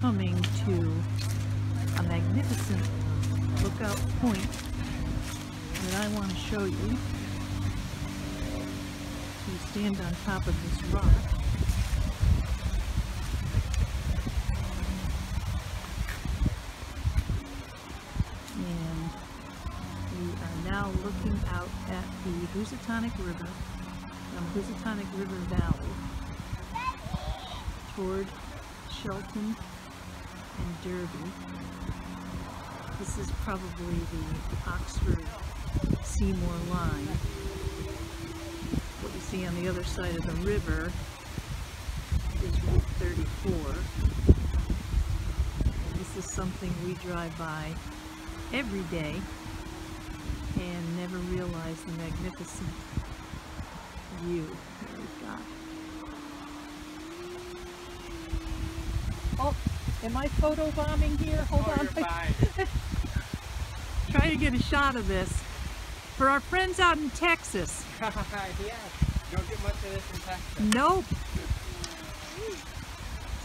coming to a magnificent lookout point that I want to show you. We stand on top of this rock. And we are now looking out at the Housatonic River from Housatonic River Valley toward Shelton and Derby. This is probably the Oxford Seymour line. What you see on the other side of the river is Route 34. And this is something we drive by every day and never realize the magnificent view that we've got. Oh, am I photo bombing here? Hold oh, on. You're fine. Try to get a shot of this for our friends out in Texas. yeah, don't get much of this in Texas. Nope.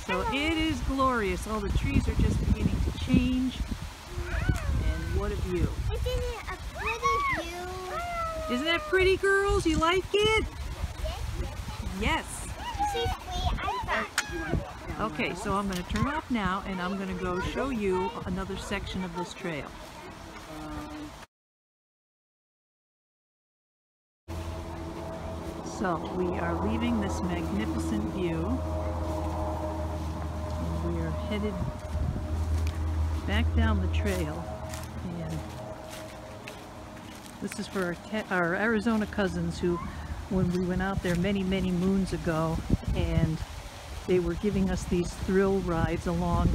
So it is glorious. All the trees are just beginning to change. And what a view. Isn't it a pretty view? Isn't that pretty, girls? You like it? Yes. This is sweet. I'm fat. Okay, so I'm going to turn off now and I'm going to go show you another section of this trail. So we are leaving this magnificent view and we are headed back down the trail and this is for our, our Arizona cousins who when we went out there many many moons ago and they were giving us these thrill rides along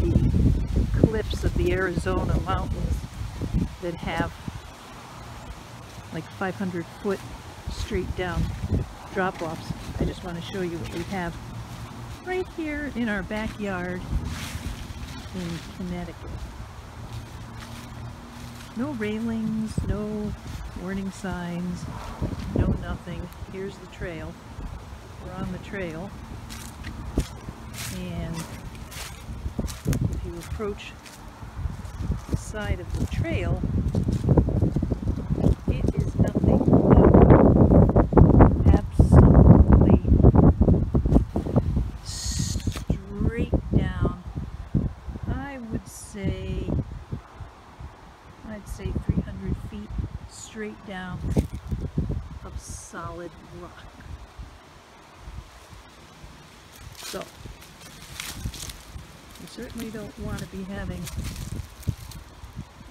the cliffs of the Arizona mountains that have like 500 foot straight down drop-offs. I just want to show you what we have right here in our backyard in Connecticut. No railings, no warning signs, no nothing. Here's the trail. We're on the trail. And if you approach the side of the trail, it is nothing but absolutely straight down. I would say, I'd say 300 feet straight down of solid rock. So, you certainly don't want to be having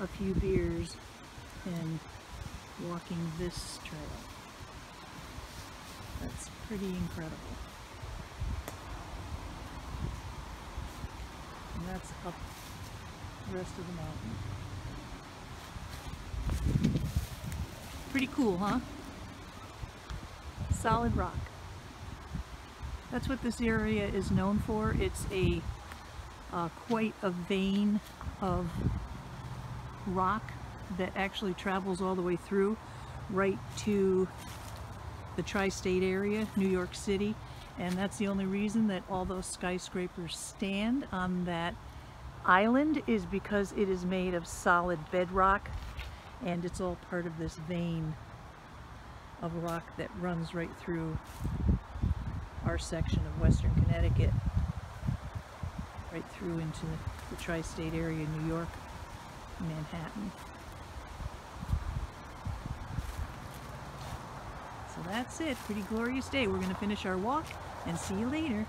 a few beers and walking this trail. That's pretty incredible. And that's up the rest of the mountain. Pretty cool, huh? Solid rock. That's what this area is known for. It's a uh, quite a vein of rock that actually travels all the way through right to the tri-state area, New York City, and that's the only reason that all those skyscrapers stand on that island is because it is made of solid bedrock and it's all part of this vein of rock that runs right through our section of western Connecticut right through into the tri-state area, New York, Manhattan. So that's it. Pretty glorious day. We're going to finish our walk and see you later.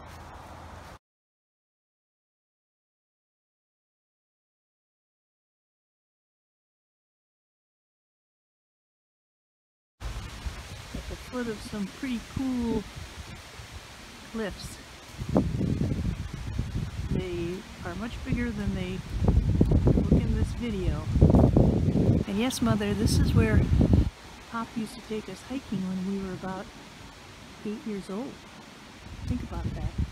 At the foot of some pretty cool cliffs. They are much bigger than they look in this video. And yes, Mother, this is where Pop used to take us hiking when we were about eight years old. Think about that.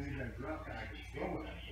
need that drop package going.